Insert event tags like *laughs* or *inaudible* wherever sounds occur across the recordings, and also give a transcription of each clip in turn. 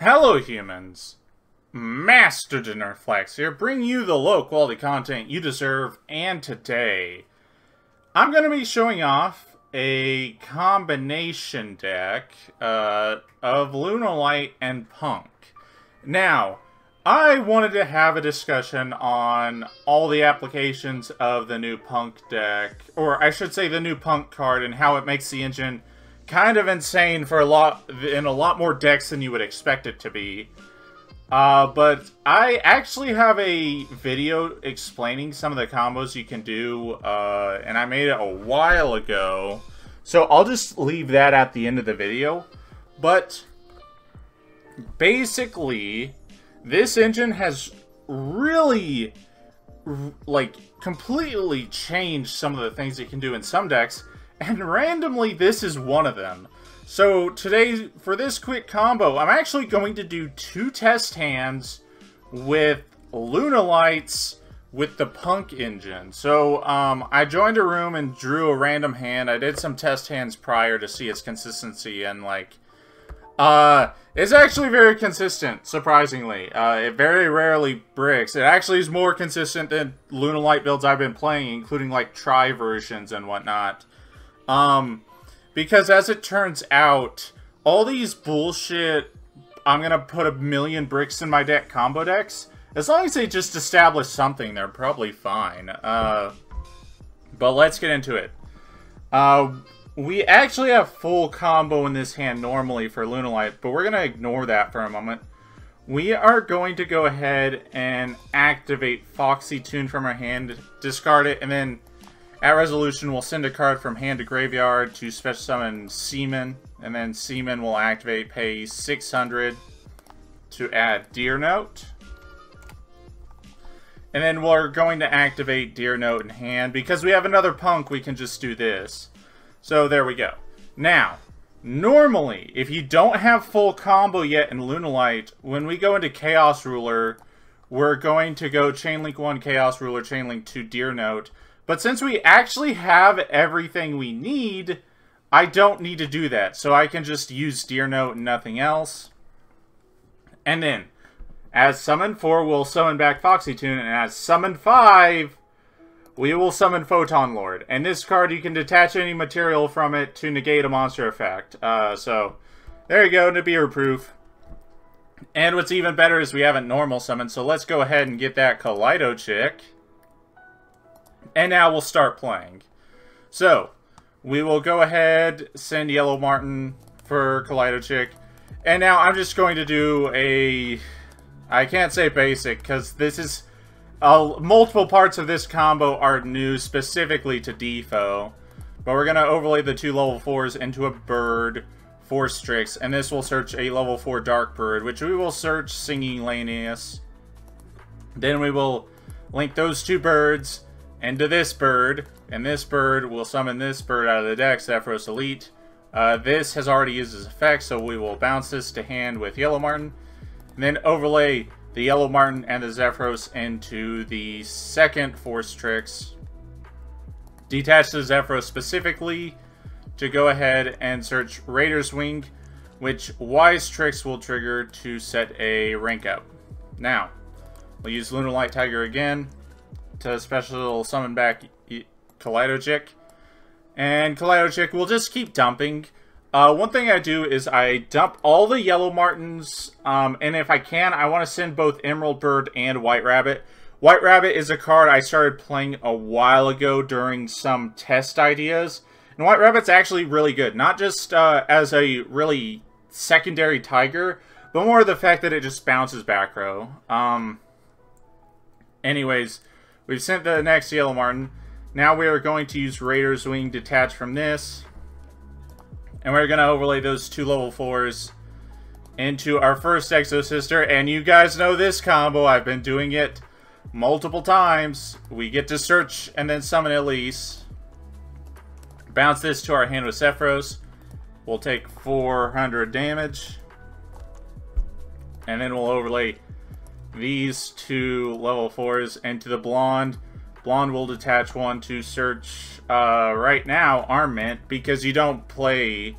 Hello humans! Master DinnerFlax here, bring you the low quality content you deserve, and today I'm going to be showing off a combination deck uh, of Lunalight and Punk. Now, I wanted to have a discussion on all the applications of the new Punk deck, or I should say the new Punk card and how it makes the engine kind of insane for a lot in a lot more decks than you would expect it to be. Uh, but I actually have a video explaining some of the combos you can do, uh, and I made it a while ago. So I'll just leave that at the end of the video. But basically, this engine has really, like, completely changed some of the things it can do in some decks. And randomly, this is one of them. So today, for this quick combo, I'm actually going to do two test hands with Lunalights with the Punk engine. So um, I joined a room and drew a random hand. I did some test hands prior to see its consistency and like... Uh, it's actually very consistent, surprisingly. Uh, it very rarely bricks. It actually is more consistent than Lunalight builds I've been playing, including like tri versions and whatnot. Um, because as it turns out, all these bullshit, I'm gonna put a million bricks in my deck combo decks, as long as they just establish something, they're probably fine. Uh, but let's get into it. Uh, we actually have full combo in this hand normally for Lunalight, but we're gonna ignore that for a moment. We are going to go ahead and activate Foxy Tune from our hand, discard it, and then at resolution, we'll send a card from hand to graveyard to special summon Seaman, and then Seaman will activate, pay 600 to add Deer Note. And then we're going to activate Deer Note in hand. Because we have another Punk, we can just do this. So there we go. Now, normally, if you don't have full combo yet in Lunalight, when we go into Chaos Ruler, we're going to go Chainlink 1, Chaos Ruler, Chainlink 2, Deer Note. But since we actually have everything we need, I don't need to do that. So I can just use Deer Note and nothing else. And then, as summon 4, we'll summon back Foxy Tune, and as summon 5, we will summon Photon Lord. And this card, you can detach any material from it to negate a monster effect. Uh, so, there you go, Nibiru proof. And what's even better is we haven't normal summoned, so let's go ahead and get that Kaleido chick. And now we'll start playing. So, we will go ahead, send Yellow Marten for Kaleido Chick. And now I'm just going to do a... I can't say basic, because this is... Uh, multiple parts of this combo are new specifically to Defo. But we're going to overlay the two level 4s into a bird, Force Strix, and this will search a level 4 Dark Bird, which we will search Singing Lanius. Then we will link those two birds into this bird, and this bird will summon this bird out of the deck, Zephyros Elite. Uh, this has already used its effect, so we will bounce this to hand with Yellow Marten, and then overlay the Yellow Marten and the Zephyros into the second Force Strix. Detach the Zephyros specifically to go ahead and search Raider's Wing, which Wise Strix will trigger to set a rank up. Now, we'll use Lunalight Tiger again to special summon back Kaleido. And Kaleido will just keep dumping. Uh, one thing I do is I dump all the Yellow Martens, um, and if I can, I want to send both Emerald Bird and White Rabbit. White Rabbit is a card I started playing a while ago during some test ideas. And White Rabbit's actually really good, not just uh, as a really secondary Tiger, but more the fact that it just bounces back row. Um, anyways, We've sent the next Yellow Marten. Now we are going to use Raider's Wing detached from this. And we're going to overlay those two level 4s into our first Exo Sister. And you guys know this combo. I've been doing it multiple times. We get to search and then summon Elise. Bounce this to our hand with Zephyros. We'll take 400 damage. And then we'll overlay these two level 4s and to the Blonde. Blonde will detach one to search uh, right now Armament because you don't play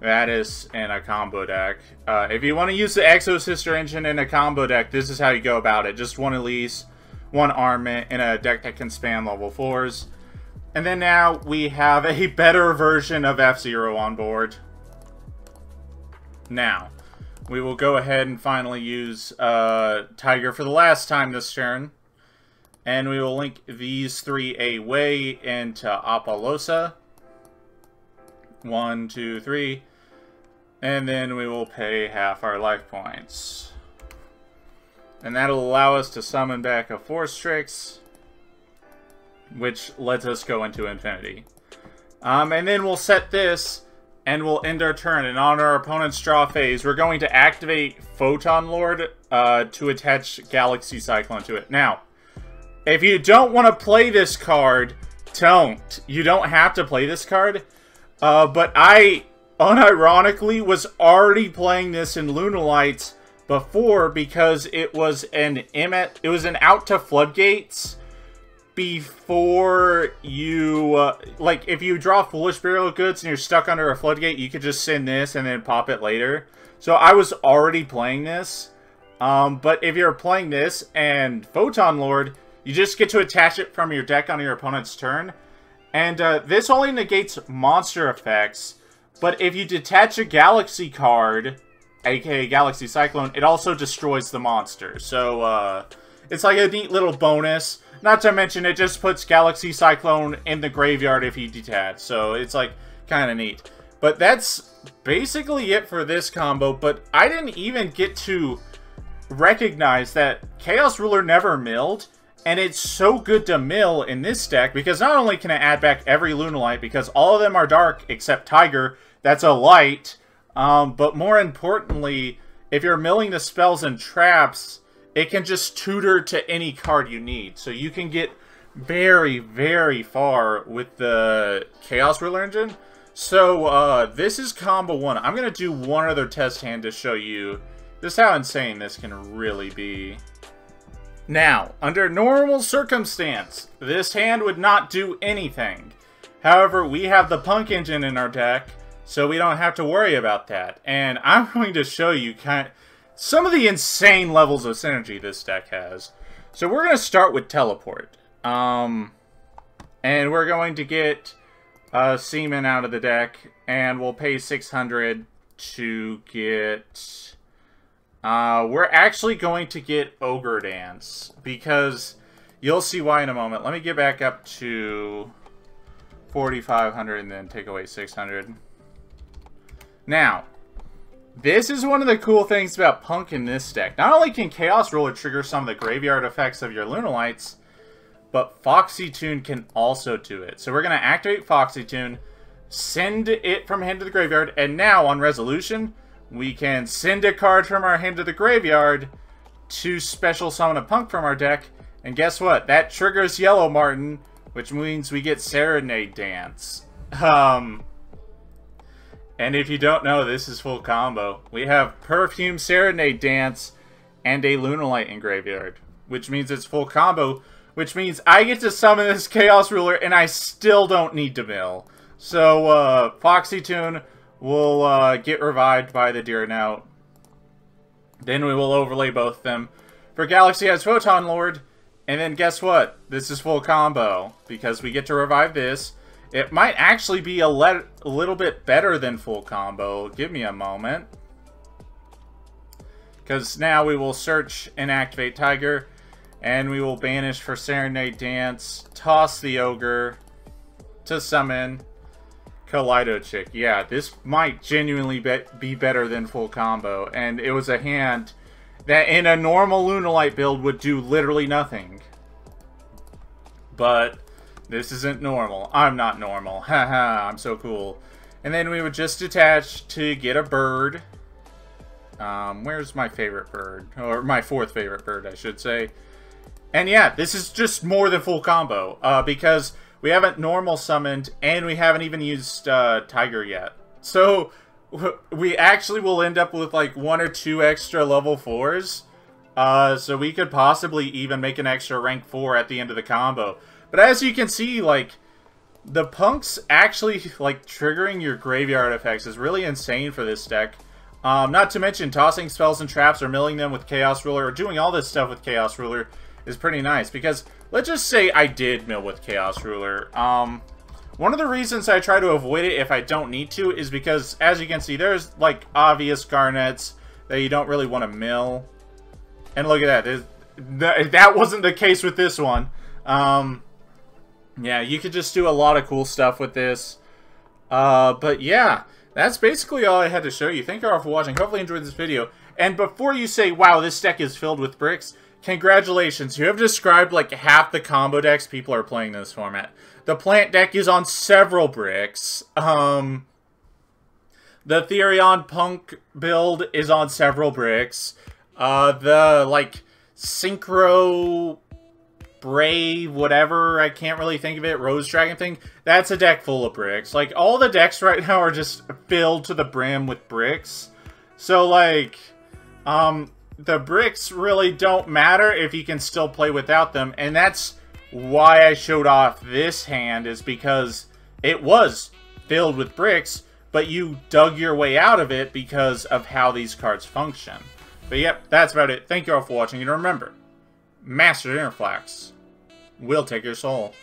Vadis in a combo deck. Uh, if you want to use the Exo Sister engine in a combo deck, this is how you go about it. Just one Elise, one Armament in a deck that can span level 4s. And then now we have a *laughs* better version of F-Zero on board. Now, we will go ahead and finally use uh, Tiger for the last time this turn. And we will link these three away into Apollousa. One, two, three. And then we will pay half our life points. And that'll allow us to summon back a Force Strix, which lets us go into Infinity. Um, and then we'll set this, and we'll end our turn. And on our opponent's draw phase, we're going to activate Photon Lord uh, to attach Galaxy Cyclone to it. Now, if you don't want to play this card, don't. You don't have to play this card. Uh, but I, unironically, was already playing this in Lunalights before because it was an it was an out to floodgates before you uh, like if you draw foolish burial goods and you're stuck under a floodgate you could just send this and then pop it later so i was already playing this um, but if you're playing this and photon lord you just get to attach it from your deck on your opponent's turn and uh, this only negates monster effects but if you detach a galaxy card aka Galaxy Cyclone, it also destroys the monster. So, uh, it's like a neat little bonus. Not to mention, it just puts Galaxy Cyclone in the graveyard if he detach. So, it's like, kind of neat. But that's basically it for this combo. But I didn't even get to recognize that Chaos Ruler never milled. And it's so good to mill in this deck because not only can it add back every Lunalight, because all of them are dark except Tiger, that's a light, um, but more importantly, if you're milling the spells and traps, it can just tutor to any card you need. So you can get very, very far with the Chaos Ruler engine. So uh, this is combo one. I'm going to do one other test hand to show you just how insane this can really be. Now, under normal circumstance, this hand would not do anything. However, we have the Punk engine in our deck, so we don't have to worry about that. And I'm *laughs* going to show you kind of some of the insane levels of synergy this deck has. So we're going to start with Teleport. Um, and we're going to get uh, Seaman out of the deck, and we'll pay 600 to get... Uh, we're actually going to get Ogre Dance, because you'll see why in a moment. Let me get back up to 4,500 and then take away 600. Now, this is one of the cool things about Punk in this deck. Not only can Chaos Ruler trigger some of the graveyard effects of your Lunalights, but Foxy Tune can also do it. So we're going to activate Foxy Tune, send it from hand to the graveyard, and now on resolution, we can send a card from our hand to the graveyard to special summon a Punk from our deck, and guess what? That triggers Yellow Marten, which means we get Serenade Dance. Um, and if you don't know, this is full combo. We have Perfume Serenade Dance and a Lunalight in Graveyard, which means it's full combo, which means I get to summon this Chaos Ruler and I still don't need to mill. So, uh, Foxy Tune will uh, get revived by the Deer Note. Then we will overlay both them. For Galaxy-Eyes Photon Lord, and then guess what? This is full combo, because we get to revive this, it might actually be a, a little bit better than full combo. Give me a moment. Because now we will search and activate Tiger. And we will banish for Serenade Dance. Toss the Ogre. To summon. Kaleido Chick. Yeah, this might genuinely be, be better than full combo. And it was a hand that in a normal Lunalight build would do literally nothing. But this isn't normal. I'm not normal. *laughs* Haha, I'm so cool. And then we would just attach to get a bird. Um, where's my favorite bird? Or my fourth favorite bird, I should say. And yeah, this is just more than full combo. Uh, because we haven't normal summoned, and we haven't even used uh, Tiger yet. So, *laughs* we actually will end up with like one or two extra level 4s. Uh, so we could possibly even make an extra rank 4 at the end of the combo. But as you can see, like, the punks actually, like, triggering your graveyard effects is really insane for this deck. Um, not to mention, tossing spells and traps or milling them with Chaos Ruler, or doing all this stuff with Chaos Ruler is pretty nice. Because, let's just say I did mill with Chaos Ruler. Um, one of the reasons I try to avoid it if I don't need to is because, as you can see, there's, like, obvious Garnets that you don't really want to mill. And look at that. That wasn't the case with this one. Um, yeah, you could just do a lot of cool stuff with this. Uh, but yeah, that's basically all I had to show you. Thank you all for watching. Hopefully you enjoyed this video. And before you say, wow, this deck is filled with bricks, congratulations. You have described like half the combo decks people are playing in this format. The plant deck is on several bricks. Um, the Therion Punk build is on several bricks. Uh, the, like, Synchro Brave, whatever, I can't really think of it, Rose Dragon thing, that's a deck full of bricks. Like, all the decks right now are just filled to the brim with bricks. So, like, um, the bricks really don't matter if you can still play without them, and that's why I showed off this hand, is because it was filled with bricks, but you dug your way out of it because of how these cards function. But yep, that's about it. Thank you all for watching, and remember, Master DinnerFlax will take your soul.